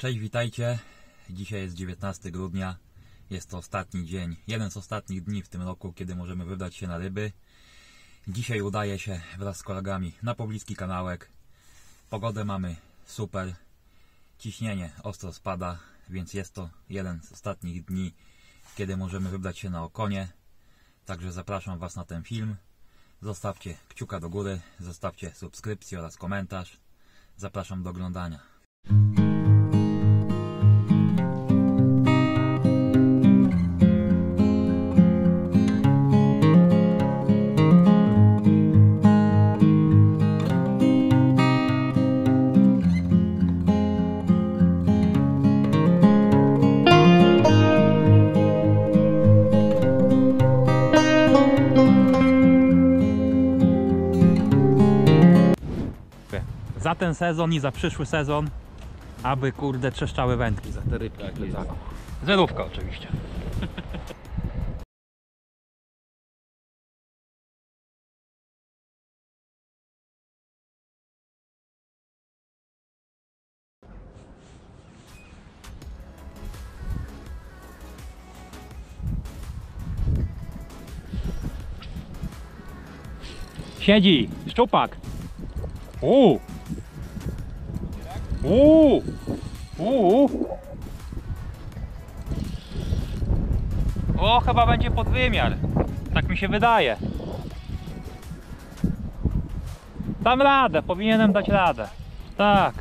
Cześć, witajcie. Dzisiaj jest 19 grudnia. Jest to ostatni dzień, jeden z ostatnich dni w tym roku, kiedy możemy wybrać się na ryby. Dzisiaj udaje się wraz z kolegami na pobliski kanałek. Pogodę mamy super. Ciśnienie ostro spada, więc jest to jeden z ostatnich dni, kiedy możemy wybrać się na okonie. Także zapraszam Was na ten film. Zostawcie kciuka do góry, zostawcie subskrypcję oraz komentarz. Zapraszam do oglądania. Za ten sezon i za przyszły sezon, aby kurde trzeszczały wędki. Za te rybki, jest. Zerówka oczywiście. Siedzi, szczupak. Uuu. Uuu. Uuu. O, chyba będzie pod wymiar. Tak mi się wydaje. Dam radę, powinienem dać radę. Tak.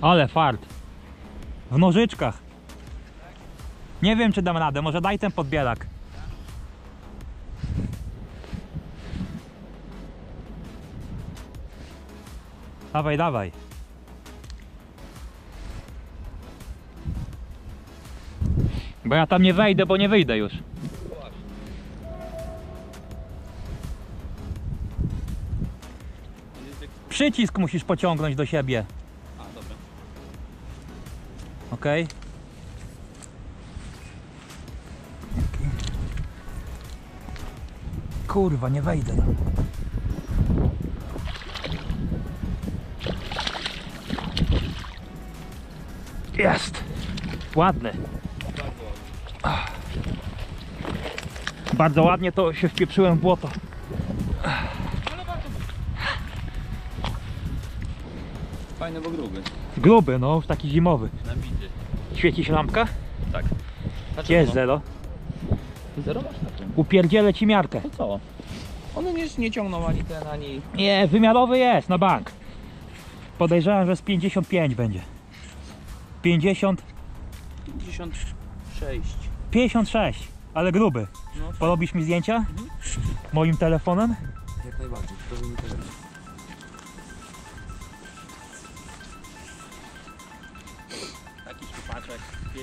Ale fart. W nożyczkach. Nie wiem czy dam radę, może daj ten podbierak. Dawaj, dawaj. Bo ja tam nie wejdę, bo nie wyjdę już. Przycisk musisz pociągnąć do siebie. Ok. Kurwa, nie wejdę. Jest. Ładny. Bardzo ładnie to się wpieprzyłem w błoto. Fajny, bo gruby. Gruby, no, taki zimowy. Nabity. Świeci się lampka? Tak. Gdzie jest zero? Zero masz na tym. Upierdzielę ci miarkę. To co? One nie, nie ciągną ani ten, ani... Nie, wymiarowy jest na bank. Podejrzewam, że z 55 będzie. 50, 56. 56, ale gruby. No, Porobisz mi zdjęcia? Moim telefonem? jak najbardziej. To mi też.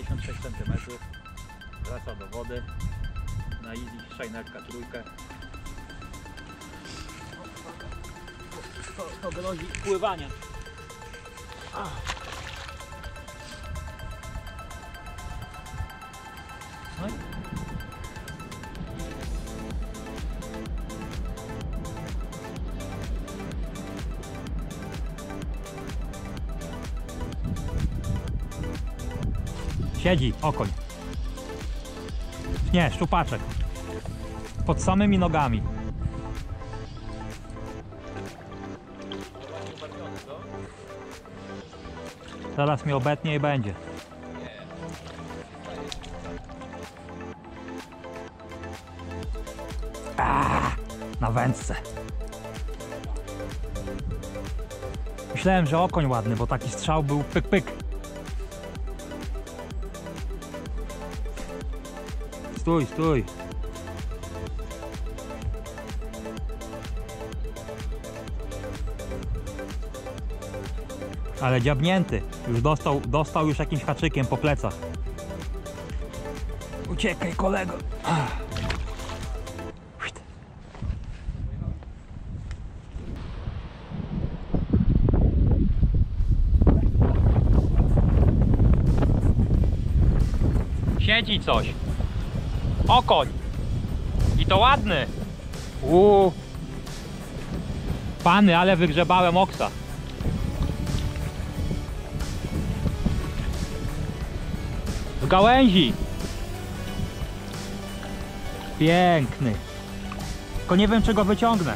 56 cm. Wraca do wody. Na easy shinerka trójkę. To, to grozi pływania. No Siedzi, okoń. Nie, szczupaczek. Pod samymi nogami. Zaraz mnie obetnie i będzie. Aaa, na wędce. Myślałem, że okoń ładny, bo taki strzał był pyk pyk. Stój, stój. Ale dziabnięty. Już dostał, dostał już jakimś haczykiem po plecach. Uciekaj kolego. Siedzi coś. Okoń. I to ładny. Uuu. Pany, ale wygrzebałem oksa. W gałęzi. Piękny. Tylko nie wiem, czy go wyciągnę.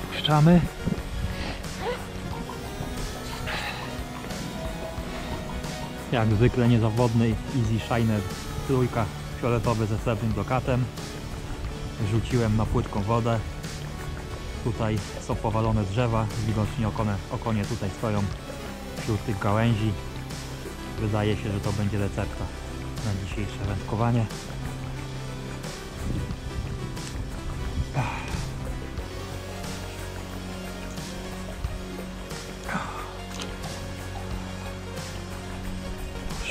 Wypuszczamy. Jak zwykle niezawodny Easy Shiner trójka fioletowy ze srebrnym blokatem. Rzuciłem na płytką wodę. Tutaj są powalone drzewa, widocznie okone, okonie tutaj stoją wśród tych gałęzi. Wydaje się, że to będzie recepta na dzisiejsze wędkowanie.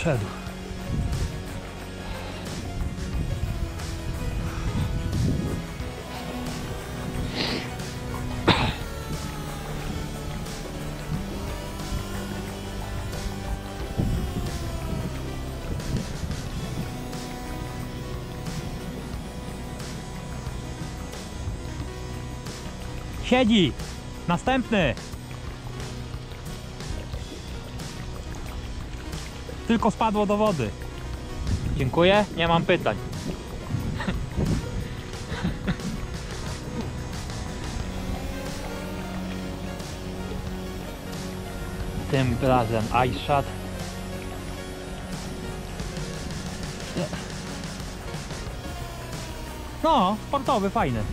Szedł. Siedzi! Następny! Tylko spadło do wody. Dziękuję, nie mam pytań. Tym razem Ice Shot. No, sportowy, fajny.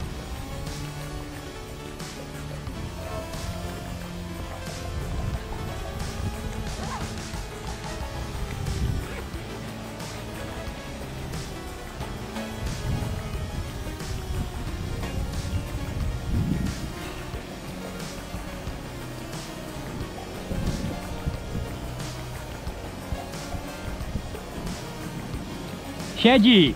Siedzi!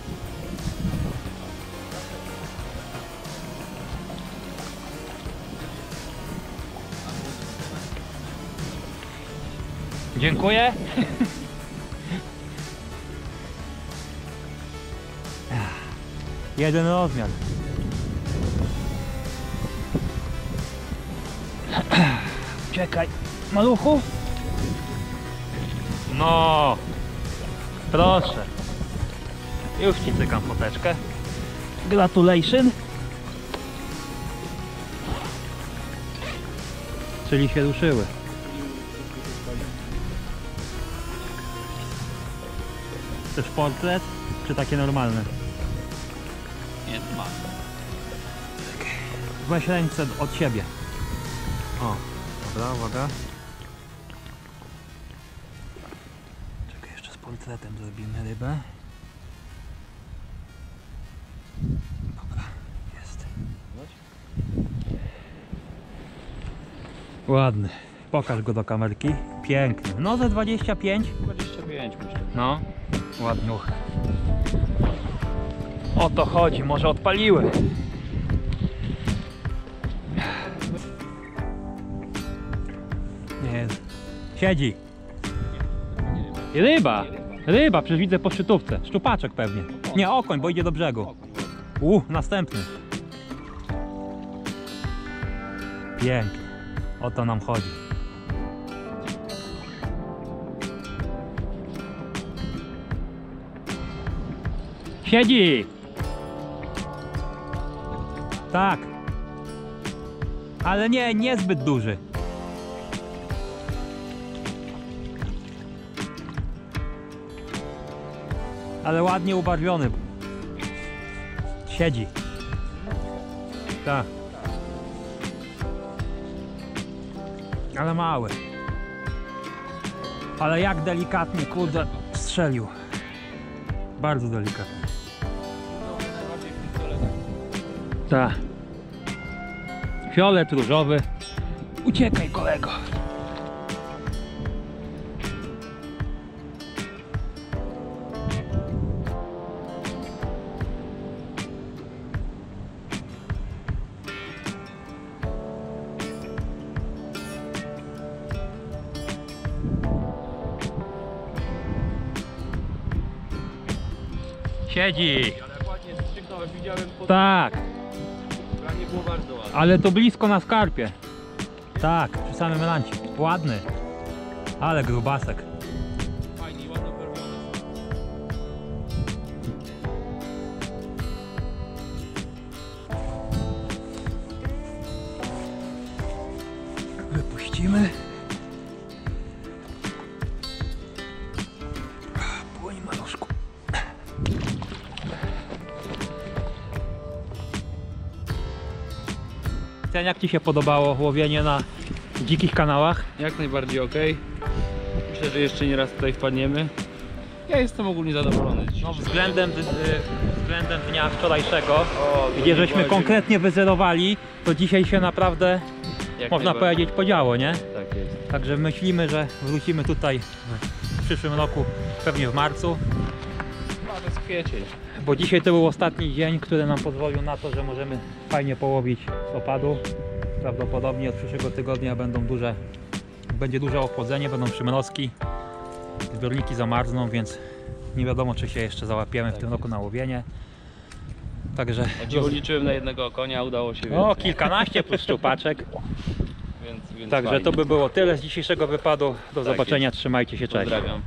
Dziękuję. Jeden rozmiar. Czekaj, maluchu. No, proszę. Już ci cykam foteczkę. Gratulation. Czyli się ruszyły. Chcesz portret, czy takie normalne? Nie, ma. Weź ręce od siebie. O, dobra, uwaga. Czekaj, jeszcze z portretem zrobimy rybę. Ładny. Pokaż go do kamerki. Piękny. No ze 25. 25 myślę. No, ładniuch. O to chodzi, może odpaliły. Nie. Siedzi. Ryba. Ryba, przecież widzę po szczytówce. Szczupaczek pewnie. Nie, okoń, bo idzie do brzegu. U, następny. Pięknie. O to nam chodzi. Siedzi! Tak. Ale nie, niezbyt duży. Ale ładnie ubarwiony. Siedzi. Tak. Ale mały. Ale jak delikatnie, kurde, strzelił. Bardzo delikatnie. Tak. Fiolet różowy. Uciekaj kolego. Siedzi. Tak, ale to blisko na skarpie. Tak, przy samym lancie. Ładny. Ale grubasek. Wypuścimy. Ten jak Ci się podobało łowienie na dzikich kanałach? Jak najbardziej ok. Myślę, że jeszcze nie raz tutaj wpadniemy. Ja jestem ogólnie zadowolony No względem, y, względem dnia wczorajszego, O, gdzie żeśmy konkretnie wyzerowali, to dzisiaj się naprawdę, jak można powiedzieć, podziało, nie? Tak jest. Także myślimy, że wrócimy tutaj w przyszłym roku, pewnie w marcu, z kwiecień. Bo dzisiaj to był ostatni dzień, który nam pozwolił na to, że możemy fajnie połowić z opadu. Prawdopodobnie od przyszłego tygodnia będą duże, będzie duże ochłodzenie, będą przymrozki, zbiorniki zamarzną, więc nie wiadomo, czy się jeszcze załapiemy w Tak tym roku jest. na łowienie. Także O dziwo liczyłem na jednego konia, udało się o, więcej, kilkanaście plus szczupaczek. więc, więc Także fajnie. to by było tyle z dzisiejszego wypadu. Do Tak zobaczenia, trzymajcie się, cześć. Pozdrawiam.